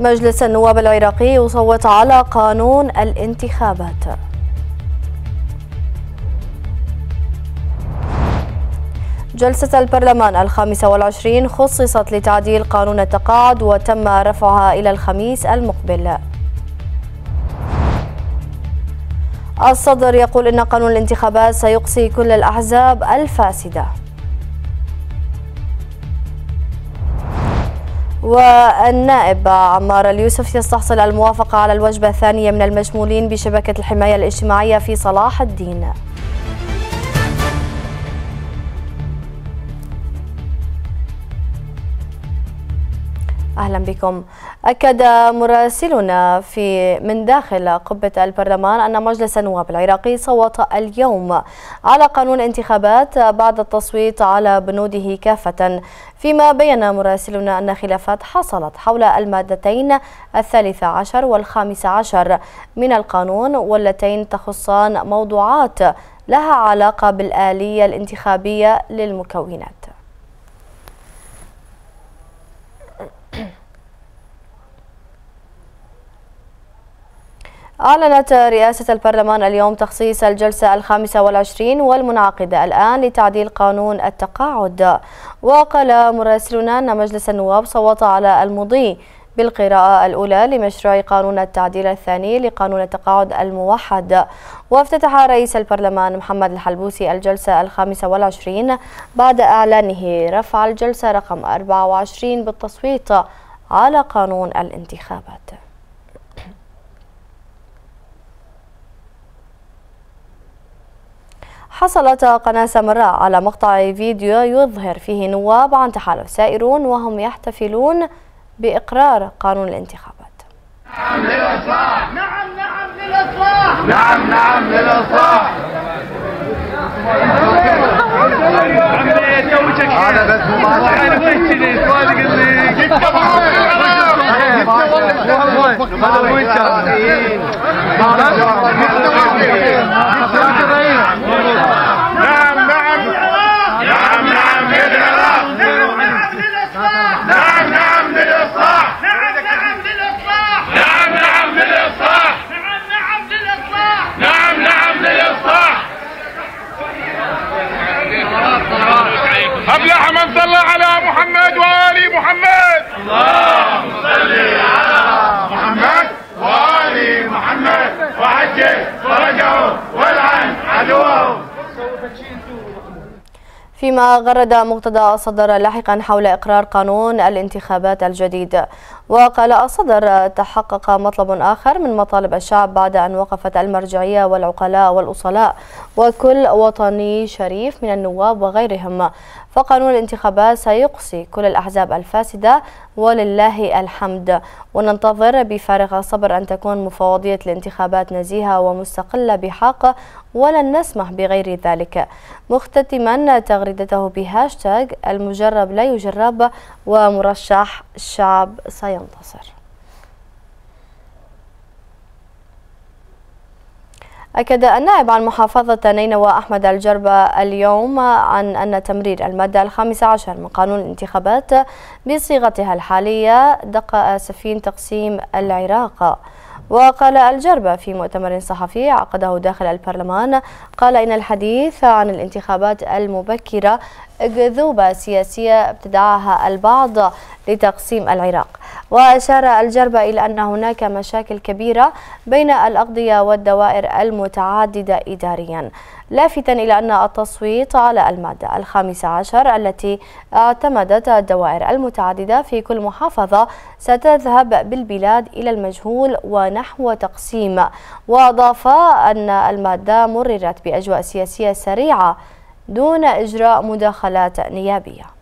مجلس النواب العراقي يصوت على قانون الانتخابات. جلسة البرلمان الخامسة والعشرين خصصت لتعديل قانون التقاعد وتم رفعها إلى الخميس المقبل. الصدر يقول إن قانون الانتخابات سيقصي كل الأحزاب الفاسدة. والنائب عمار اليوسف يستحصل الموافقة على الوجبة الثانية من المشمولين بشبكة الحماية الاجتماعية في صلاح الدين. أهلا بكم. أكد مراسلنا في من داخل قبة البرلمان أن مجلس النواب العراقي صوت اليوم على قانون الانتخابات بعد التصويت على بنوده كافة. فيما بين مراسلنا أن خلافات حصلت حول المادتين الثالثه عشر والخامسه عشر من القانون واللتين تخصان موضوعات لها علاقة بالآلية الانتخابية للمكونات. أعلنت رئاسة البرلمان اليوم تخصيص الجلسة الخامسة والعشرين والمنعقدة الآن لتعديل قانون التقاعد. وقال مراسلنا أن مجلس النواب صوت على المضي بالقراءة الأولى لمشروع قانون التعديل الثاني لقانون التقاعد الموحد. وافتتح رئيس البرلمان محمد الحلبوسي الجلسة الخامسة والعشرين بعد إعلانه. رفع الجلسة رقم 24 بالتصويت على قانون الانتخابات. حصلت قناة سمراء على مقطع فيديو يظهر فيه نواب عن تحالف سائرون وهم يحتفلون بإقرار قانون الانتخابات. نعم للإصلاح. نعم نعم للإصلاح. نعم نعم للإصلاح. هذا بس أفلح من صلى على محمد وآل محمد؟ اللهم صل على محمد وآل محمد وعجل فرجه والعن عدوه فيما غرد مقتدى الصدر لاحقا حول إقرار قانون الانتخابات الجديد. وقال الصدر تحقق مطلب آخر من مطالب الشعب بعد أن وقفت المرجعية والعقلاء والأصلاء وكل وطني شريف من النواب وغيرهم. فقانون الانتخابات سيقصي كل الأحزاب الفاسدة ولله الحمد. وننتظر بفارغ الصبر أن تكون مفوضية الانتخابات نزيهة ومستقلة بحق ولن نسمح بغير ذلك. مختتما تغريدته بهاشتاج المجرب لا يجرب ومرشح الشعب سينتصر. أكد النائب عن محافظة نينوى أحمد الجربة اليوم عن أن تمرير المادة الخامسة عشر من قانون الانتخابات بصيغتها الحالية دق سفين تقسيم العراق. وقال الجربة في مؤتمر صحفي عقده داخل البرلمان قال إن الحديث عن الانتخابات المبكرة أكذوبة سياسية ابتدعها البعض لتقسيم العراق. وأشار الجربة إلى أن هناك مشاكل كبيرة بين الأقضية والدوائر المتعددة إداريا لافتا إلى أن التصويت على المادة الخامسة عشر التي اعتمدت الدوائر المتعددة في كل محافظة ستذهب بالبلاد إلى المجهول ونحو تقسيم. وأضاف أن المادة مررت بأجواء سياسية سريعة دون إجراء مداخلات نيابية.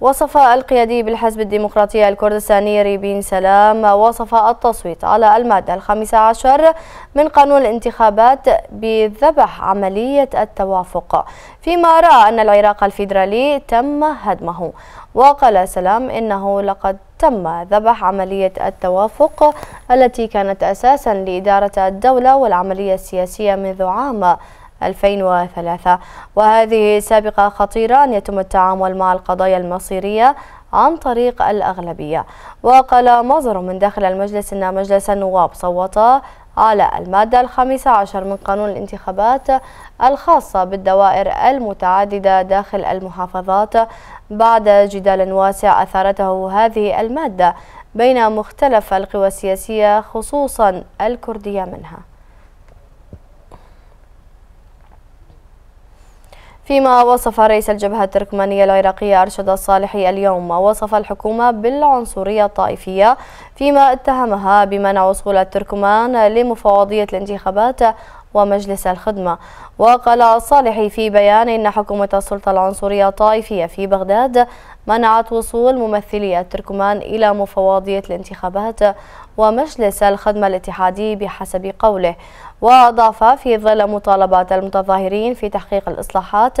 وصف القيادي بالحزب الديمقراطي الكردستاني ريبين سلام وصف التصويت على المادة الخامسة عشر من قانون الانتخابات بذبح عملية التوافق. فيما رأى أن العراق الفيدرالي تم هدمه. وقال سلام إنه لقد تم ذبح عملية التوافق التي كانت أساسا لإدارة الدولة والعملية السياسية منذ عام 2003 وهذه سابقة خطيرة أن يتم التعامل مع القضايا المصيرية عن طريق الأغلبية. وقال مصدر من داخل المجلس أن مجلس النواب صوت على المادة الخامسة عشر من قانون الانتخابات الخاصة بالدوائر المتعددة داخل المحافظات بعد جدال واسع أثارته هذه المادة بين مختلف القوى السياسية خصوصا الكردية منها. فيما وصف رئيس الجبهة التركمانية العراقية أرشد الصالحي اليوم وصف الحكومة بالعنصرية الطائفية فيما اتهمها بمنع وصول التركمان لمفوضية الانتخابات ومجلس الخدمة. وقال الصالحي في بيان إن حكومة السلطة العنصرية الطائفية في بغداد منعت وصول ممثلي التركمان إلى مفوضية الانتخابات ومجلس الخدمة الاتحادي بحسب قوله. وأضاف في ظل مطالبات المتظاهرين في تحقيق الإصلاحات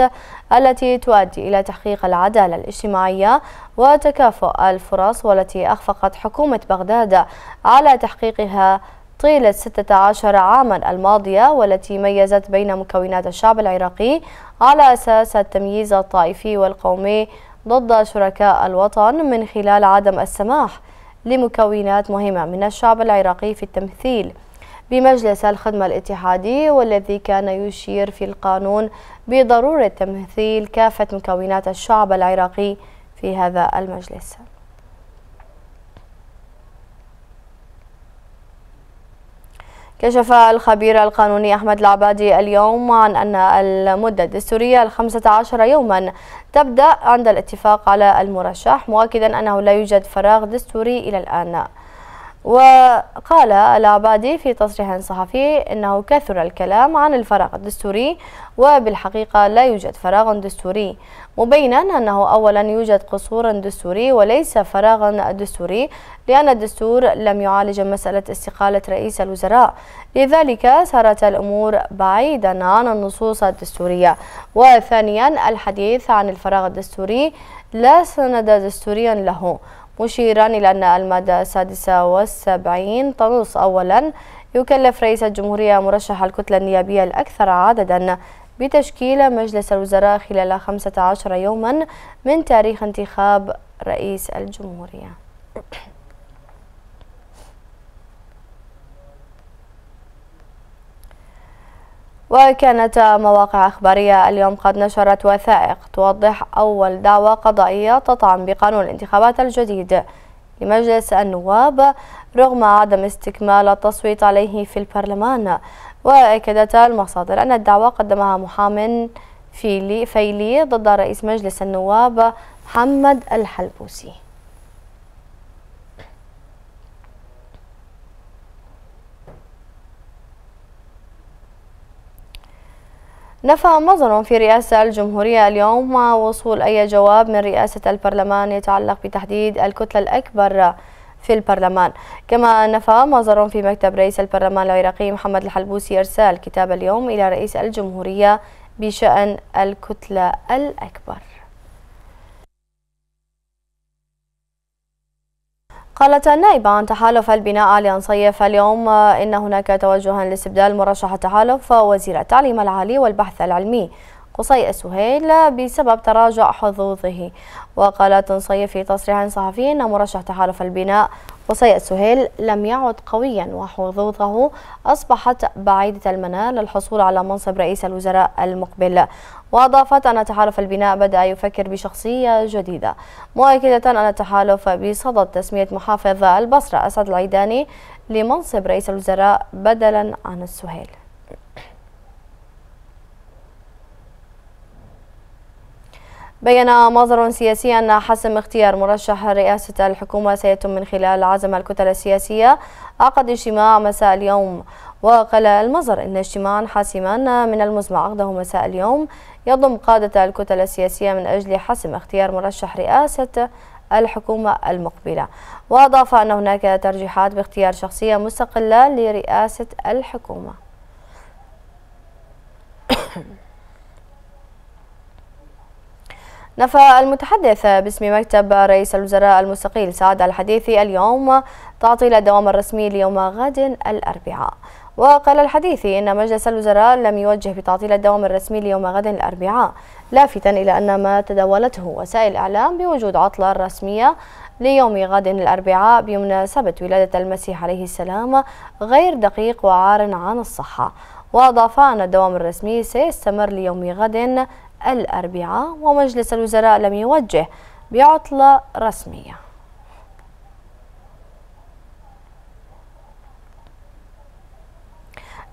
التي تؤدي إلى تحقيق العدالة الاجتماعية وتكافؤ الفرص والتي أخفقت حكومة بغداد على تحقيقها طيلة 16 عاما الماضية والتي ميزت بين مكونات الشعب العراقي على أساس التمييز الطائفي والقومي ضد شركاء الوطن من خلال عدم السماح لمكونات مهمة من الشعب العراقي في التمثيل. بمجلس الخدمة الاتحادي والذي كان يشير في القانون بضرورة تمثيل كافة مكونات الشعب العراقي في هذا المجلس. كشف الخبير القانوني أحمد العبادي اليوم عن أن المدة الدستورية الخمسة عشر يوما تبدأ عند الاتفاق على المرشح مؤكدا أنه لا يوجد فراغ دستوري إلى الآن. وقال العبادي في تصريح صحفي إنه كثر الكلام عن الفراغ الدستوري وبالحقيقة لا يوجد فراغ دستوري مبينا أنه اولا يوجد قصور دستوري وليس فراغ دستوري لأن الدستور لم يعالج مسألة استقالة رئيس الوزراء. لذلك صارت الأمور بعيدا عن النصوص الدستورية. وثانيا الحديث عن الفراغ الدستوري لا سند دستوريا له. مشيرا إلى أن المادة السادسة والسبعين تنص أولا. يكلف رئيس الجمهورية مرشح الكتلة النيابية الأكثر عددا بتشكيل مجلس الوزراء خلال 15 يوما من تاريخ انتخاب رئيس الجمهورية. وكانت مواقع أخبارية اليوم قد نشرت وثائق توضح أول دعوى قضائية تطعن بقانون الانتخابات الجديد لمجلس النواب رغم عدم استكمال التصويت عليه في البرلمان. وأكدت المصادر أن الدعوى قدمها محام فيلي, فيلي ضد رئيس مجلس النواب محمد الحلبوسي. نفى مصدر في رئاسة الجمهورية اليوم وصول أي جواب من رئاسة البرلمان يتعلق بتحديد الكتلة الأكبر في البرلمان. كما نفى مصدر في مكتب رئيس البرلمان العراقي محمد الحلبوسي إرسال كتاب اليوم إلى رئيس الجمهورية بشأن الكتلة الأكبر. قالت النائبة عن تحالف البناء علي صيف اليوم إن هناك توجها لاستبدال مرشح التحالف وزير التعليم العالي والبحث العلمي قصي السهيل بسبب تراجع حظوظه. وقالت صيف في تصريح صحفي أن مرشح تحالف البناء قصي السهيل لم يعد قويا وحظوظه أصبحت بعيدة المنال للحصول على منصب رئيس الوزراء المقبل. وأضافت أن تحالف البناء بدأ يفكر بشخصية جديدة. مؤكدة أن التحالف بصدد تسمية محافظ البصرة أسد العيداني لمنصب رئيس الوزراء بدلا عن السهيل. بين مصدر سياسي أن حسم اختيار مرشح رئاسة الحكومة سيتم من خلال عزم الكتل السياسية. عقد اجتماع مساء اليوم وقال المصدر إن اجتماعا حاسما من المزمع. عقده مساء اليوم. يضم قادة الكتل السياسية من أجل حسم اختيار مرشح رئاسة الحكومة المقبلة. وأضاف أن هناك ترجيحات باختيار شخصية مستقلة لرئاسة الحكومة. نفى المتحدث باسم مكتب رئيس الوزراء المستقيل سعد الحديثي اليوم تعطيل الدوام الرسمي ليوم غد الأربعاء. وقال الحديثي إن مجلس الوزراء لم يوجه بتعطيل الدوام الرسمي ليوم غد الأربعاء لافتا إلى أن ما تداولته وسائل الإعلام بوجود عطلة رسمية ليوم غد الأربعاء بمناسبة ولادة المسيح عليه السلام غير دقيق وعار عن الصحة. وأضاف أن الدوام الرسمي سيستمر ليوم غد الأربعاء ومجلس الوزراء لم يوجه بعطلة رسمية.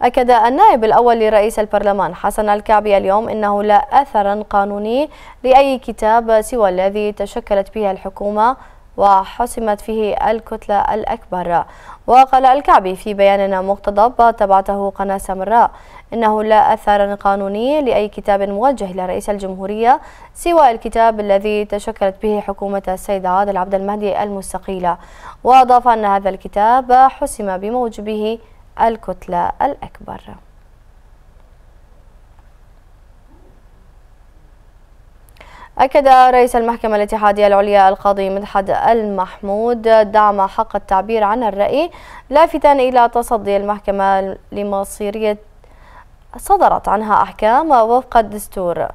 أكد النائب الأول لرئيس البرلمان حسن الكعبي اليوم أنه لا أثر قانوني لأي كتاب سوى الذي تشكلت به الحكومة وحسمت فيه الكتلة الأكبر. وقال الكعبي في بيان مقتضب تبعته قناة سمراء إنه لا أثر قانوني لأي كتاب موجه لرئيس الجمهورية سوى الكتاب الذي تشكلت به حكومة السيد عادل عبد المهدي المستقيلة. وأضاف أن هذا الكتاب حسم بموجبه الكتلة الأكبر. أكد رئيس المحكمة الاتحادية العليا القاضي مدحت المحمود دعم حق التعبير عن الرأي لافتا إلى تصدي المحكمة لمصيرية صدرت عنها أحكام وفق الدستور.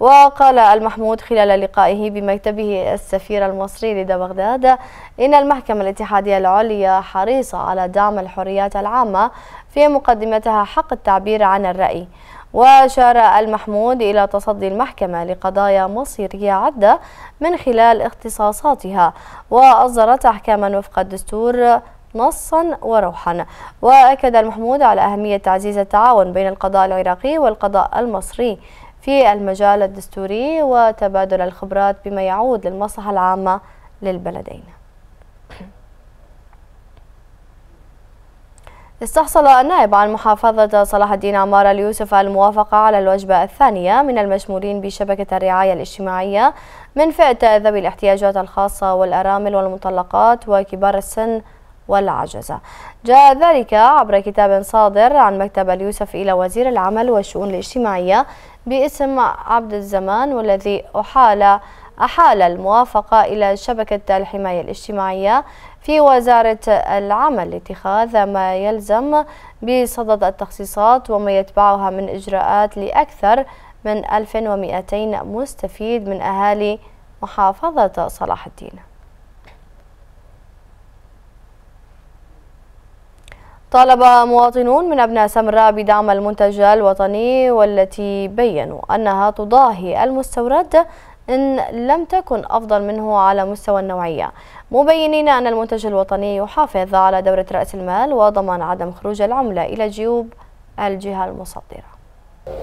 وقال المحمود خلال لقائه بمكتبه السفير المصري لدى بغداد إن المحكمة الاتحادية العليا حريصة على دعم الحريات العامة في مقدمتها حق التعبير عن الرأي. وأشار المحمود إلى تصدي المحكمة لقضايا مصيرية عدة من خلال اختصاصاتها وأصدرت أحكاما وفق الدستور نصا وروحا. وأكد المحمود على أهمية تعزيز التعاون بين القضاء العراقي والقضاء المصري. في المجال الدستوري وتبادل الخبرات بما يعود للمصلحة العامة للبلدين. استحصل النائب عن محافظة صلاح الدين عمار اليوسف الموافقة على الوجبة الثانية من المشمولين بشبكة الرعاية الاجتماعية من فئة ذوي الاحتياجات الخاصة والأرامل والمطلقات وكبار السن والعجزة جاء ذلك عبر كتاب صادر عن مكتب اليوسف إلى وزير العمل والشؤون الاجتماعية باسم عبد الزمان والذي أحال أحال الموافقة إلى شبكة الحماية الاجتماعية في وزارة العمل لاتخاذ ما يلزم بصدد التخصيصات وما يتبعها من إجراءات لأكثر من 1200 مستفيد من أهالي محافظة صلاح الدين. طالب مواطنون من أبناء سمراء بدعم المنتج الوطني والتي بيّنوا أنها تضاهي المستورد إن لم تكن أفضل منه على مستوى النوعية. مبينين أن المنتج الوطني يحافظ على دورة رأس المال وضمان عدم خروج العملة إلى جيوب الجهة المصدرة.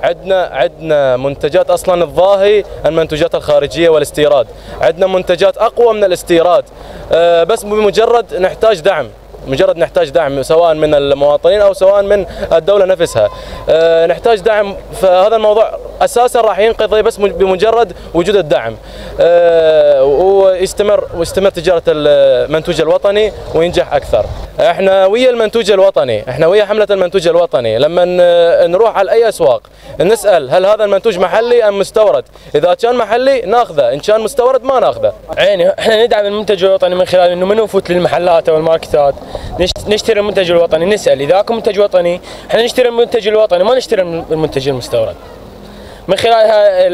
عندنا عندنا منتجات أصلا الضاهي المنتجات الخارجية والاستيراد، عندنا منتجات أقوى من الاستيراد، أه بس بمجرد نحتاج دعم، مجرد نحتاج دعم سواء من المواطنين أو سواء من الدولة نفسها. أه نحتاج دعم فهذا الموضوع أساسا راح ينقضي بس بمجرد وجود الدعم. أه ويستمر ويستمر تجارة المنتوج الوطني وينجح أكثر. إحنا ويا المنتوج الوطني إحنا ويا حملة المنتوج الوطني. لما نروح على أي أسواق نسأل هل هذا المنتوج محلي أم مستورد. إذا كان محلي ناخذه إن كان مستورد ما ناخذه. عيني إحنا ندعم المنتج الوطني من خلال إنه من نفوت للمحلات أو الماركتات نشتري المنتج الوطني نسأل. إذا أكو منتج وطني إحنا نشتري المنتج الوطني ما نشتري المنتج المستورد. من خلال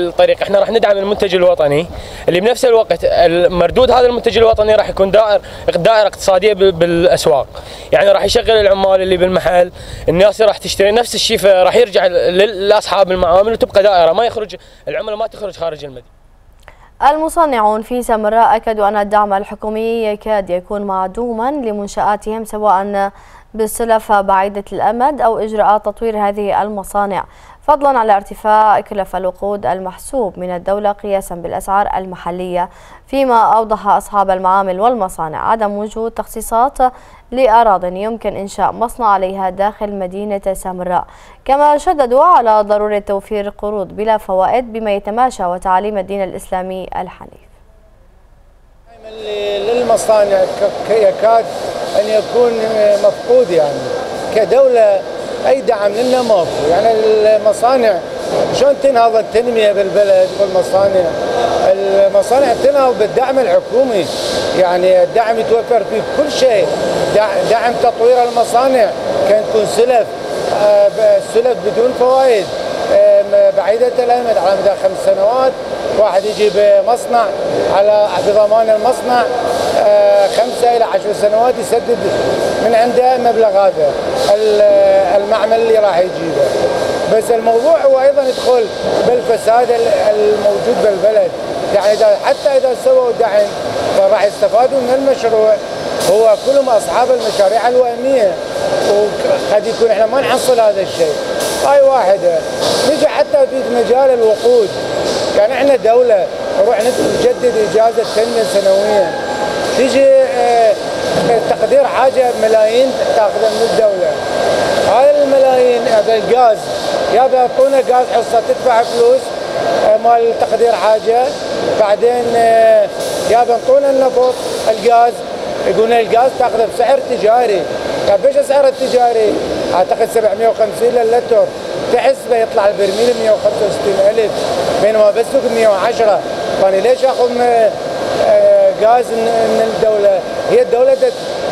الطريق إحنا راح ندعم المنتج الوطني اللي بنفس الوقت مردود هذا المنتج الوطني راح يكون دائر دائرة اقتصادية بالأسواق. يعني راح يشغل العمال اللي بالمحل الناس راح تشتري نفس الشيء راح يرجع لاصحاب المعامل وتبقى دائرة ما يخرج العمله ما تخرج خارج المدينة. المصنعون في سمراء أكدوا أن الدعم الحكومي يكاد يكون معدوما لمنشآتهم سواء بالسلف بعيدة الأمد أو إجراءات تطوير هذه المصانع. فضلا على ارتفاع كلف الوقود المحسوب من الدولة قياسا بالأسعار المحلية فيما أوضح أصحاب المعامل والمصانع. عدم وجود تخصيصات لأراض يمكن إنشاء مصنع عليها داخل مدينة سامراء. كما شددوا على ضرورة توفير قروض بلا فوائد بما يتماشى وتعاليم الدين الإسلامي الحنيف. للمصانع يكاد أن يكون مفقود يعني. كدولة أي دعم لنا ماكو يعني المصانع شلون تنهض التنمية بالبلد والمصانع؟ المصانع تنهض بالدعم الحكومي. يعني الدعم يتوفر في كل شيء. دعم تطوير المصانع كان تكون سلف آه، السلف بدون فوائد. بعيدة الأمد على مدى خمس سنوات. واحد يجي بمصنع على بضمان المصنع آه، خمسة إلى عشر سنوات يسدد من عنده مبلغ هذا المعمل اللي راح يجيبه. بس الموضوع هو أيضا يدخل بالفساد الموجود بالبلد. يعني إذا حتى إذا سووا دعم فراح يستفادوا من المشروع. هو كلهم أصحاب المشاريع الوهمية. وقد يكون إحنا ما نحصل هذا الشيء. هاي واحدة. نجي حتى في مجال الوقود. يعني إحنا دولة نروح نجدد إجازة تنمية سنويا تيجي آه تقدير حاجة ملايين تاخذها من الدولة. هاي الملايين هذا الغاز يا بيعطونا غاز حصة تدفع فلوس آه مال تقدير حاجة. بعدين آه يا بيعطونا النفط الغاز يقولون الغاز تاخذه بسعر تجاري. طيب إيش السعر التجاري؟ أعتقد 750 للتر تحسبه يطلع البرميل 165 ألف بينما بسوق 110 فانا ليش أخذ آه، غاز من الدولة؟ هي الدولة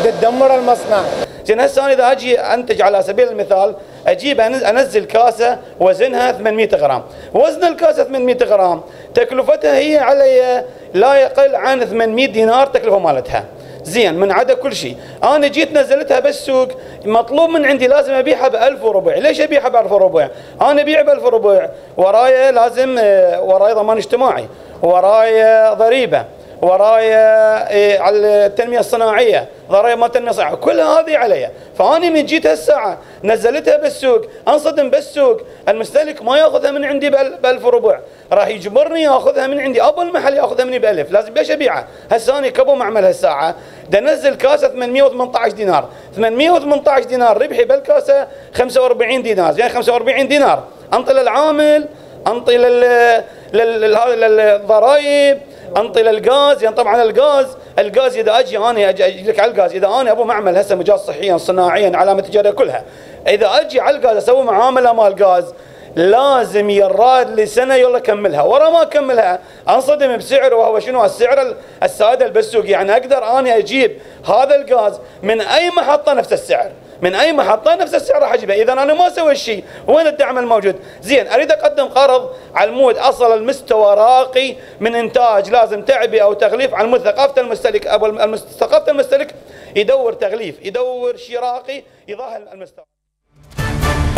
تدمر المصنع. زين هسه أنا إذا أجي أنتج على سبيل المثال أجيب أنزل كاسة وزنها 800 غرام، وزن الكاسة 800 غرام تكلفتها هي علي لا يقل عن 800 دينار تكلفة مالتها. زين من عدا كل شيء. أنا جيت نزلتها بالسوق مطلوب من عندي لازم أبيعها ب 1000 وربع. ليش أبيعها ب 1000 وربع؟ أنا أبيع ب 1000 وربع. ورايا لازم آه، ورايا ضمان اجتماعي. ورايا ضريبة. ورايا إيه على التنمية الصناعية ضرائب مال التنميه الصناعيه كل هذه علي. فاني من جيت هالساعه نزلتها بالسوق أنصدم بالسوق. المستهلك ما يأخذها من عندي ب 1000 وربع راح يجبرني يأخذها من عندي. أبو المحل يأخذها مني ب 1000 لازم ليش ابيعها هسه اني كبو معمل هالساعة. أنزل كاسة 818 دينار. 818 دينار. ربحي بالكاسة 45 دينار. يعني 45 دينار. أنطي للعامل أنطي لل للضرائب. انطي للغاز يعني طبعا الغاز. الغاز إذا أجي أنا أجي لك على الغاز. إذا أنا أبو معمل هسه مجال صحيا صناعيا علامة تجارية كلها. إذا أجي على الغاز أسوي معاملة مال غاز لازم يراد لسنه يلا كملها. ورا ما أكملها أنصدم بسعر وهو شنو؟ السعر السائد بالسوق يعني أقدر اني أجيب هذا الغاز من أي محطة نفس السعر. من أي محطة؟ نفس السعر راح اجيبه اذا أنا ما أسوي شيء. وين الدعم الموجود؟ زين أريد أقدم قرض على المود. أصل المستوى راقي من إنتاج. لازم تعبئة أو تغليف على المود. ثقافة المستهلك أو ثقافة المستهلك يدور تغليف يدور شيء راقي يظهر المستوى.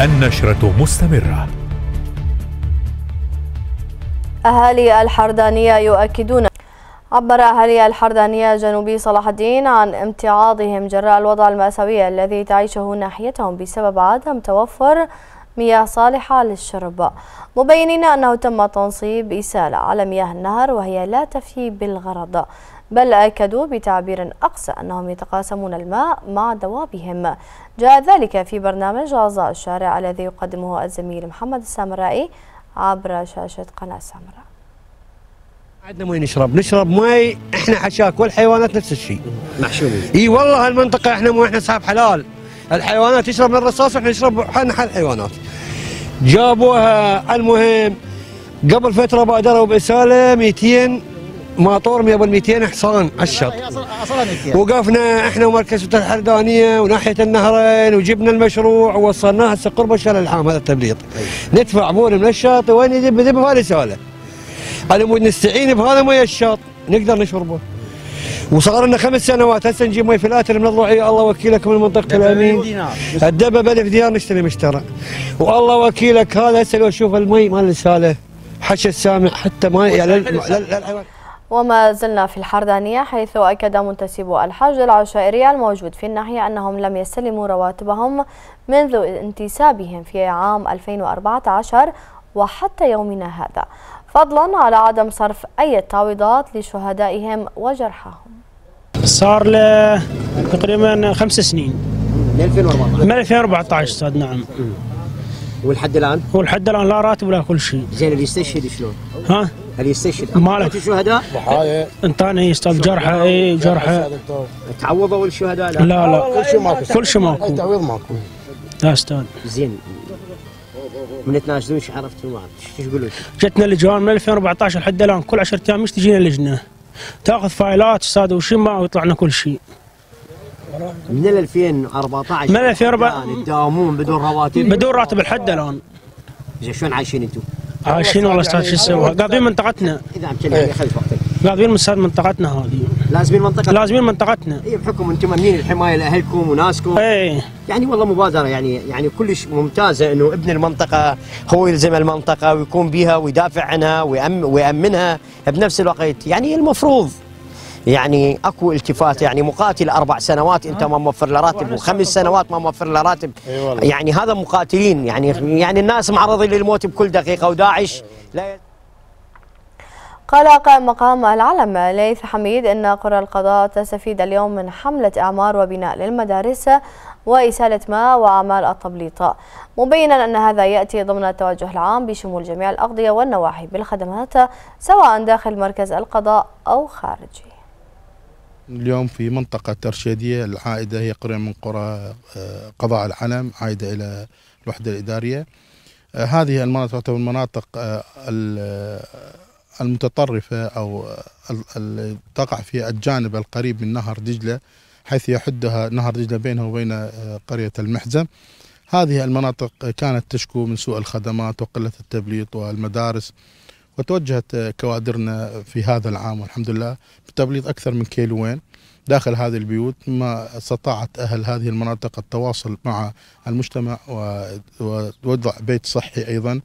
النشرة مستمرة. أهالي الحردانية يؤكدون عبر أهالي الحردانية جنوبي صلاح الدين عن امتعاضهم جراء الوضع المأساوي الذي تعيشه ناحيتهم بسبب عدم توفر مياه صالحة للشرب. مبينين أنه تم تنصيب إسالة على مياه النهر وهي لا تفي بالغرض بل أكدوا بتعبير أقصى أنهم يتقاسمون الماء مع دوابهم. جاء ذلك في برنامج أعضاء الشارع الذي يقدمه الزميل محمد السامرائي عبر شاشة قناة سامراء عندنا مي نشرب. نشرب مي إحنا حشاك والحيوانات نفس الشيء. محشومين إي والله هالمنطقه إحنا مو إحنا اصحاب حلال. الحيوانات تشرب من الرصاص وإحنا نشرب حال الحيوانات جابوها المهم قبل فترة بأدروا بإسالة 200 ماطور من قبل 200 حصان على الشط وقفنا إحنا ومركز الحردانيه وناحية النهرين وجبنا المشروع ووصلناه هسه قرب الشارع العام هذا التبليط. ندفع بور من الشاطئ وين يذب يذب بهذه ساله على مود نستعين بهذا مي الشاط نقدر نشربه. وصار لنا خمس سنوات هسه نجيب مي فلاتر من الضوعيه الله وكيلك من منطقه الأمين. الدبه ب 1000 دينار نشتري مشترى. والله وكيلك هذا هسه لو شوف المي مال الساله حش السامع حتى ما يعني وما زلنا في الحردانية حيث أكد منتسبو الحج العشائري الموجود في الناحية أنهم لم يستلموا رواتبهم منذ انتسابهم في عام 2014 وحتى يومنا هذا. فضلا على عدم صرف أي تعويضات لشهدائهم وجرحاهم. صار له تقريبا خمس سنين. من 2014 من 2014 أستاذ نعم. ولحد الآن؟ ولحد الآن لا راتب ولا كل شيء. زين اللي يستشهد شلون؟ ها؟ اللي يستشهد. مالك الشهداء؟ ضحايا. انطاني أستاذ جرحى اي جرحى تعوضوا الشهداء لا؟ لا لا. كل شيء ماكو. كل شيء ماكو. تعويض ماكو. لا أستاذ. زين. من تناشدون إيش عرفتوا ما إيش تقولون؟ جتنا لجان من 2014 لحد الآن كل 10 أيام مش تجينا لجنة. تأخذ فايلات أستاذ وشي ما ويطلع لنا كل شيء من 2014 من 2004 الآن تداومون بدون رواتب؟ بدون راتب لحد الآن. زين شلون عايشين أنتم؟ عايشين والله أستاذ شو نسوي قاضين منطقتنا. إذا خلف وقتك. قاضين من منطقتنا هذه. لازمين منطقه لازمين منطقتنا. اي بحكم أنتم مامنين الحماية لأهلكم وناسكم. اي يعني والله مبادرة يعني يعني كلش ممتازة إنه ابن المنطقة هو يلزم المنطقة ويكون بها ويدافع عنها ويأم ويأمنها بنفس الوقت. يعني المفروض يعني أكو التفات يعني مقاتل أربع سنوات أنت ما موفر له راتب وخمس سنوات ما موفر له راتب. يعني هذا مقاتلين يعني يعني الناس معرضين للموت بكل دقيقة وداعش لا قال قائم مقام العلم ليث حميد إن قرى القضاء تستفيد اليوم من حملة إعمار وبناء للمدارس وإسالة ماء وأعمال التبليط. مبينا أن هذا يأتي ضمن التوجه العام بشمول جميع الأقضية والنواحي بالخدمات سواء داخل مركز القضاء أو خارجه اليوم في منطقة ترشيدية العائدة هي قرية من قرى آه، قضاء العلم عائدة إلى الوحدة الإدارية. آه، هذه المناطق تعتبر آه، المتطرفة أو تقع في الجانب القريب من نهر دجلة حيث يحدها نهر دجلة بينه وبين قرية المحزم هذه المناطق كانت تشكو من سوء الخدمات وقلة التبليط والمدارس وتوجهت كوادرنا في هذا العام والحمد لله بتبليط أكثر من كيلوين داخل هذه البيوت ما استطاعت أهل هذه المناطق التواصل مع المجتمع ووضع بيت صحي أيضا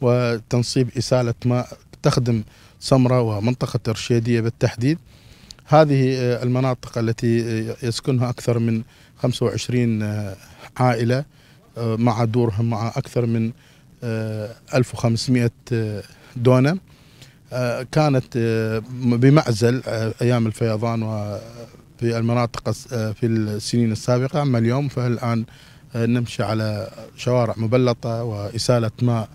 وتنصيب إسالة ماء تخدم سمرة ومنطقة الرشيدية بالتحديد. هذه المناطق التي يسكنها أكثر من 25 عائلة مع دورهم مع أكثر من 1500 دونم آه، كانت آه، بمعزل آه، أيام الفيضان وفي المناطق في السنين السابقة. أما اليوم فالان نمشي على شوارع مبلطة وإسالة ماء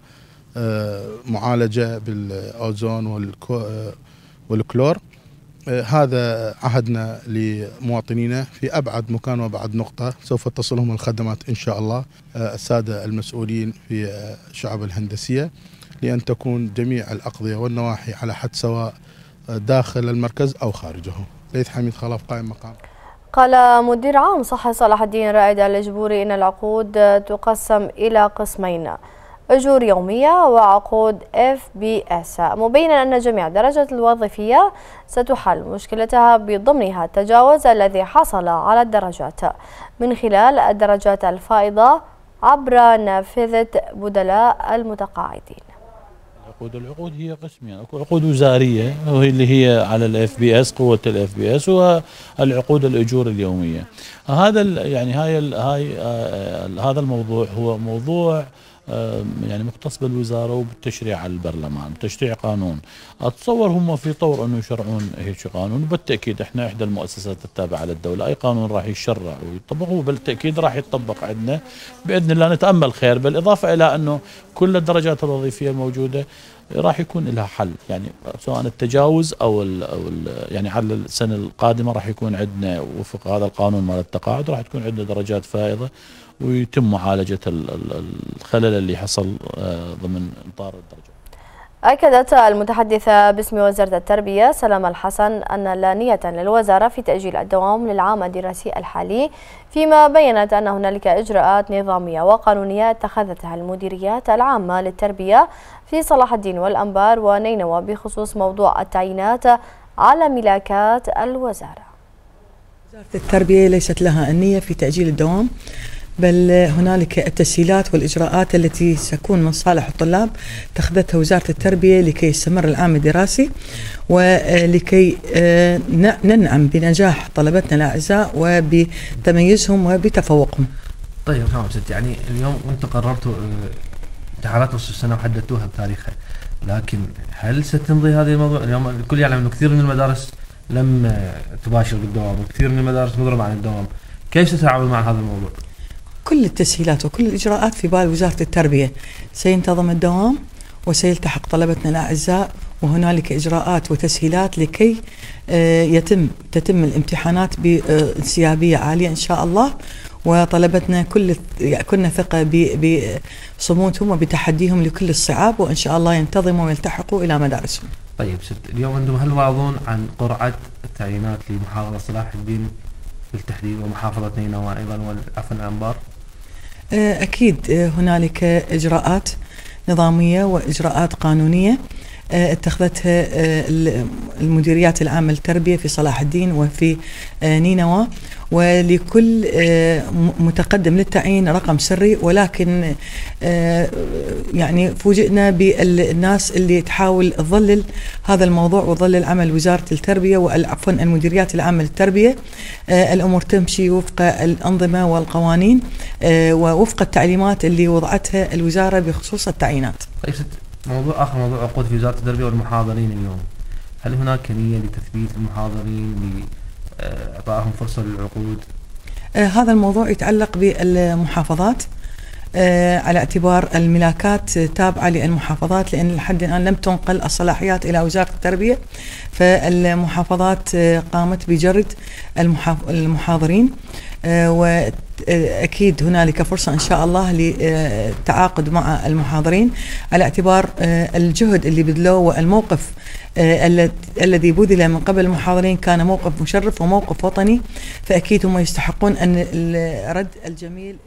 معالجة بالأوزون والكلور. هذا عهدنا لمواطنينا في أبعد مكان وأبعد نقطة. سوف تصلهم الخدمات إن شاء الله. السادة المسؤولين في الشعب الهندسية لأن تكون جميع الأقضية والنواحي على حد سواء داخل المركز أو خارجه. ليث حميد خلاف قائم مقام. قال مدير عام صحة صلاح الدين رائد الجبوري إن العقود تقسم إلى قسمين. أجور يومية وعقود FPS مبينا أن جميع درجات الوظيفية ستحل مشكلتها بضمنها التجاوز الذي حصل على الدرجات. من خلال الدرجات الفائضة عبر نافذة بدلاء المتقاعدين. العقود العقود هي قسمين. عقود وزارية وهي اللي هي على ال FPS قوة ال FPS والعقود الأجور اليومية. هذا يعني هاي هاي آه، هذا الموضوع هو موضوع يعني مختص بالوزارة وبالتشريع البرلمان تشريع قانون. أتصور هم في طور أنه يشرعون هيك قانون وبالتأكيد إحنا إحدى المؤسسات التابعة للدولة أي قانون راح يشرع ويطبق وبالتأكيد راح يطبق عندنا بإذن الله نتأمل خير. بالإضافة إلى أنه كل الدرجات الوظيفية الموجودة راح يكون لها حل. يعني سواء التجاوز أو ال أو ال يعني على السنة القادمة راح يكون عندنا وفق هذا القانون مال التقاعد راح تكون عندنا درجات فائضة ويتم معالجة الخلل اللي حصل آه، ضمن إطار الدرجة. أكدت المتحدثة باسم وزارة التربية سلام الحسن أن لا نية للوزارة في تأجيل الدوام للعام الدراسي الحالي فيما بينت أن هنالك إجراءات نظامية وقانونية اتخذتها المديريات العامة للتربية في صلاح الدين والأنبار ونينوى بخصوص موضوع التعيينات على ملاكات الوزارة. وزارة التربية ليست لها النية في تأجيل الدوام. بل هنالك التسهيلات والإجراءات التي ستكون من صالح الطلاب اتخذتها وزارة التربية لكي يستمر العام الدراسي ولكي آه، ننعم بنجاح طلبتنا الأعزاء وبتميزهم وبتفوقهم طيب تمام ست يعني اليوم أنتم قررتوا آه، امتحانات نصف السنة وحددتوها بتاريخها لكن هل ستمضي هذه الموضوع اليوم الكل يعلم أنه كثير من المدارس لم آه، تباشر بالدوام وكثير من المدارس مضربة عن الدوام كيف ستتعامل مع هذا الموضوع؟ كل التسهيلات وكل الإجراءات في بال وزارة التربية. سينتظم الدوام وسيلتحق طلبتنا الأعزاء وهنالك إجراءات وتسهيلات لكي آه، يتم تتم الامتحانات بانسيابية عالية إن شاء الله. وطلبتنا كل كنا ثقة بصمودهم وبتحديهم لكل الصعاب وإن شاء الله ينتظموا ويلتحقوا إلى مدارسهم. طيب ست اليوم أنتم هل راضون عن قرعة التعيينات لمحافظة صلاح الدين بالتحديد ومحافظة نينوى أيضا وعفوا الأنبار؟ آه، أكيد آه، هنالك إجراءات نظامية وإجراءات قانونية. آه، اتخذتها المديريات العامة للتربية في صلاح الدين وفي نينوى. ولكل آه، متقدم للتعيين رقم سري. ولكن آه، يعني فوجئنا بالناس اللي تحاول تظلل هذا الموضوع وظلل عمل وزارة التربية وعفوا المديريات العامة للتربية. آه، الأمور تمشي وفق الأنظمة والقوانين ووفق التعليمات اللي وضعتها الوزارة بخصوص التعيينات. طيب موضوع آخر موضوع عقود في وزارة التربية والمحاضرين اليوم. هل هناك نية لتثبيت المحاضرين اعطائهم فرصة للعقود؟ آه هذا الموضوع يتعلق بالمحافظات. آه على اعتبار الملاكات تابعة للمحافظات لأن لحد الآن لم تنقل الصلاحيات إلى وزارة التربية فالمحافظات آه قامت بجرد المحاضرين. آه، واكيد هنالك فرصة إن شاء الله للتعاقد مع المحاضرين على اعتبار الجهد اللي بذلوه والموقف آه، الذي بذل من قبل المحاضرين كان موقف مشرف وموقف وطني فأكيد هم يستحقون أن الرد الجميل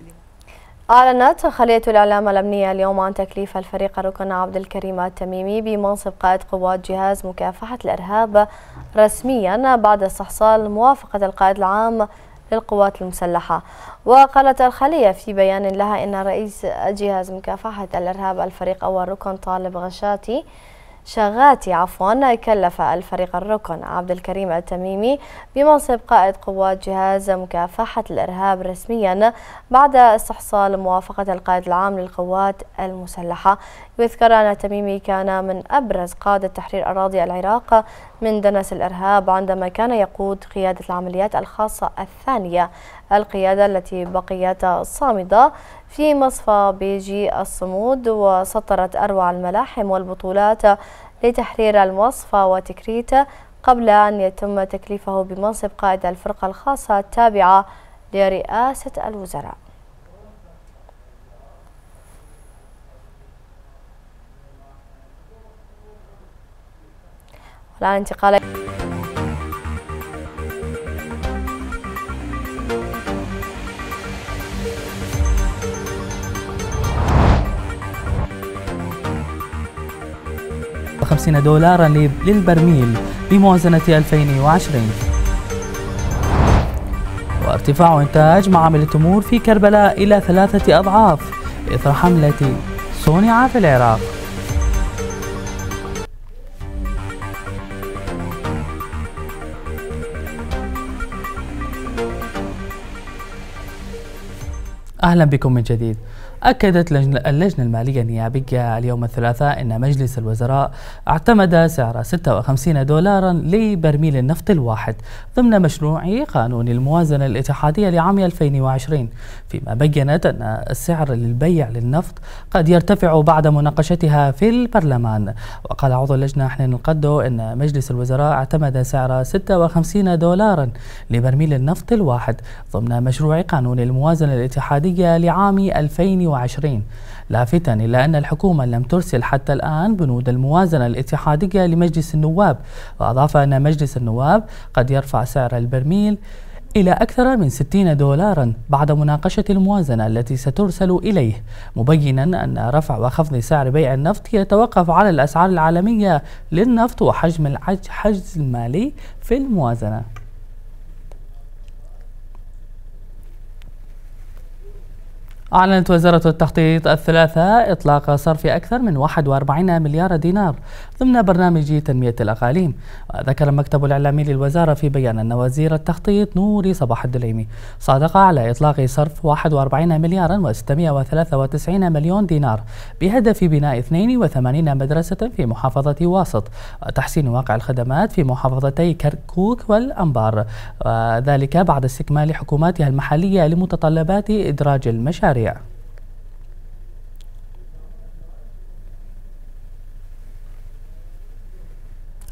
أعلنت خلية الإعلام الأمنية اليوم عن تكليف الفريق الركن عبد الكريم التميمي بمنصب قائد قوات جهاز مكافحة الإرهاب رسميا بعد استحصال موافقة القائد العام للقوات المسلحة. وقالت الخلية في بيان لها إن رئيس جهاز مكافحة الإرهاب الفريق أول ركن طالب غشاتي شغاتي عفوا كلف الفريق الركن عبد الكريم التميمي بمنصب قائد قوات جهاز مكافحة الإرهاب رسميا بعد استحصال موافقة القائد العام للقوات المسلحة يذكر أن التميمي كان من أبرز قادة تحرير أراضي العراق من دنس الإرهاب عندما كان يقود قيادة العمليات الخاصة الثانية القيادة التي بقيت صامدة في مصفى بيجي الصمود وسطرت أروع الملاحم والبطولات لتحرير المصفى وتكريت قبل أن يتم تكليفه بمنصب قائد الفرقة الخاصة التابعة لرئاسة الوزراء. والآن انتقال وخمسين دولارا للبرميل بموازنة 2020 وارتفاع إنتاج معامل التمور في كربلاء إلى ثلاثة أضعاف إثر حملة صنع في العراق. أهلا بكم من جديد. أكدت اللجنة المالية النيابية اليوم الثلاثاء أن مجلس الوزراء اعتمد سعر 56 دولارا لبرميل النفط الواحد ضمن مشروع قانون الموازنة الاتحادية لعام 2020 فيما بينت أن السعر للبيع للنفط قد يرتفع بعد مناقشتها في البرلمان. وقال عضو اللجنة حنين القدو أن مجلس الوزراء اعتمد سعر 56 دولارا لبرميل النفط الواحد ضمن مشروع قانون الموازنة الاتحادية لعام 2020 2020 لافتا إلى أن الحكومة لم ترسل حتى الآن بنود الموازنة الاتحادية لمجلس النواب وأضاف أن مجلس النواب قد يرفع سعر البرميل إلى أكثر من 60 دولارا بعد مناقشة الموازنة التي سترسل إليه مبينا أن رفع وخفض سعر بيع النفط يتوقف على الأسعار العالمية للنفط وحجم الحجز المالي في الموازنة. أعلنت وزارة التخطيط الثلاثاء إطلاق صرف أكثر من 41 مليار دينار ضمن برنامج تنمية الأقاليم. وذكر المكتب الإعلامي للوزارة في بيان أن وزير التخطيط نوري صباح الدليمي صادق على إطلاق صرف 41 مليارا و693 مليون دينار بهدف بناء 82 مدرسة في محافظة واسط وتحسين واقع الخدمات في محافظتي كركوك والأنبار وذلك بعد استكمال حكوماتها المحلية لمتطلبات إدراج المشاريع.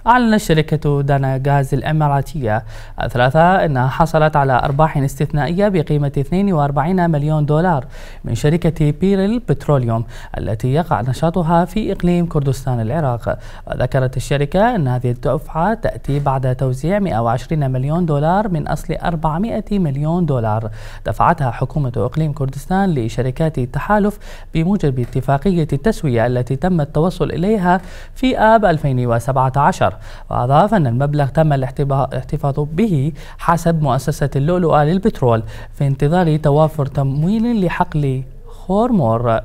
أعلنت شركة دانا غاز الإماراتية الثلاثة أنها حصلت على أرباح استثنائية بقيمة 42 مليون دولار من شركة بيرل بتروليوم التي يقع نشاطها في إقليم كردستان العراق. وذكرت الشركة أن هذه الدفعة تأتي بعد توزيع 120 مليون دولار من أصل 400 مليون دولار. دفعتها حكومة إقليم كردستان لشركات التحالف بموجب اتفاقية التسوية التي تم التوصل إليها في آب 2017 وأضاف أن المبلغ تم الاحتفاظ به حسب مؤسسة اللؤلؤة للبترول في انتظار توافر تمويل لحقل خورمور.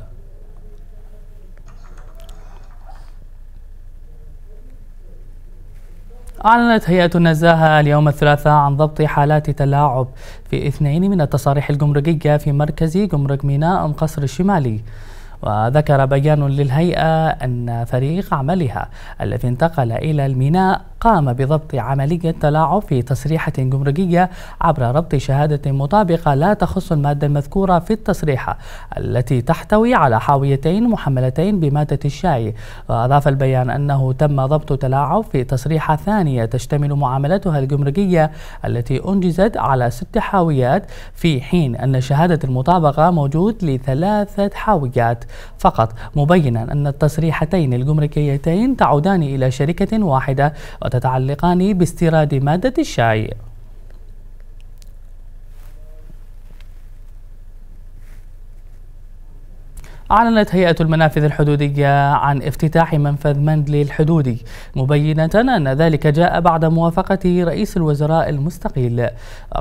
أعلنت هيئة النزاهة اليوم الثلاثاء عن ضبط حالات تلاعب في اثنين من التصاريح الجمركية في مركز جمرك ميناء أم قصر الشمالي. وذكر بيان للهيئة أن فريق عملها الذي انتقل إلى الميناء قام بضبط عملية تلاعب في تصريحة جمركية عبر ربط شهادة مطابقة لا تخص المادة المذكورة في التصريحة التي تحتوي على حاويتين محملتين بمادة الشاي. وأضاف البيان أنه تم ضبط تلاعب في تصريحة ثانية تشتمل معاملتها الجمركية التي أنجزت على ست حاويات في حين أن شهادة المطابقة موجود لثلاثة حاويات. فقط مبينا أن التصريحتين الجمركيتين تعودان إلى شركة واحدة وتتعلقان باستيراد مادة الشاي. أعلنت هيئة المنافذ الحدودية عن افتتاح منفذ مندلي الحدودي مبينة أن ذلك جاء بعد موافقة رئيس الوزراء المستقيل.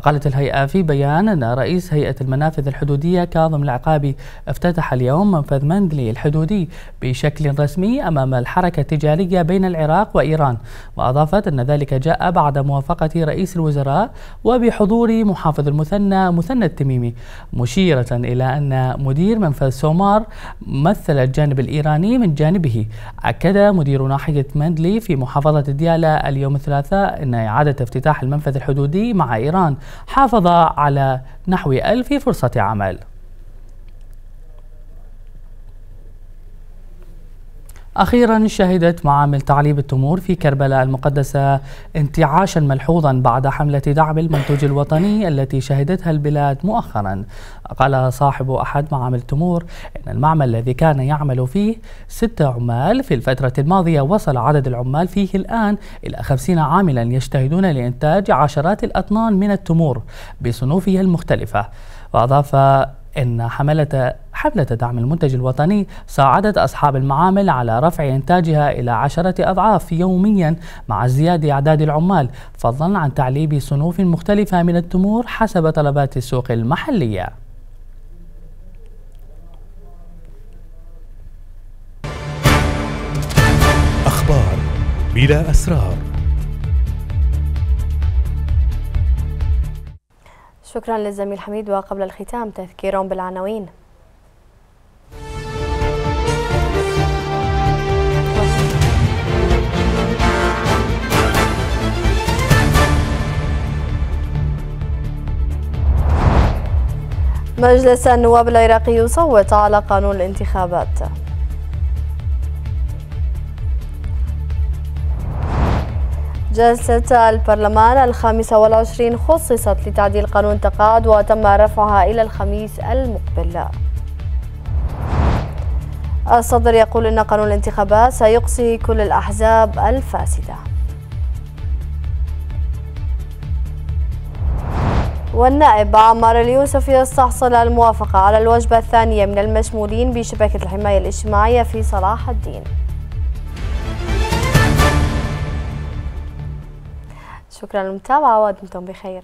قالت الهيئة في بيان أن رئيس هيئة المنافذ الحدودية كاظم العقابي افتتح اليوم منفذ مندلي الحدودي بشكل رسمي أمام الحركة التجارية بين العراق وإيران وأضافت أن ذلك جاء بعد موافقة رئيس الوزراء وبحضور محافظ المثنى مثنى التميمي مشيرة إلى أن مدير منفذ سومار مثل الجانب الإيراني من جانبه. أكد مدير ناحية مندلي في محافظة ديالى اليوم الثلاثاء أن إعادة افتتاح المنفذ الحدودي مع إيران حافظ على نحو ألف فرصة عمل. أخيرا شهدت معامل تعليب التمور في كربلاء المقدسة انتعاشا ملحوظا بعد حملة دعم المنتوج الوطني التي شهدتها البلاد مؤخرا. قال صاحب أحد معامل التمور أن المعمل الذي كان يعمل فيه ستة عمال في الفترة الماضية وصل عدد العمال فيه الآن إلى خمسين عاملا يجتهدون لإنتاج عشرات الأطنان من التمور بصنوفها المختلفة. وأضاف إن حملة حملة دعم المنتج الوطني ساعدت أصحاب المعامل على رفع إنتاجها إلى عشرة أضعاف يوميا مع ازدياد أعداد العمال فضلا عن تعليب صنوف مختلفة من التمور حسب طلبات السوق المحلية. أخبار بلا أسرار. شكرا للزميل حميد وقبل الختام تذكير بالعناوين. مجلس النواب العراقي يصوت على قانون الانتخابات. جلسة البرلمان الخامسة والعشرين خصصت لتعديل قانون التقاعد وتم رفعها إلى الخميس المقبل. الصدر يقول إن قانون الانتخابات سيقصي كل الأحزاب الفاسدة. والنائب عمار اليوسف يستحصل الموافقة على الوجبة الثانية من المشمولين بشبكة الحماية الاجتماعية في صلاح الدين. شكرا للمتابعة ودمتم بخير.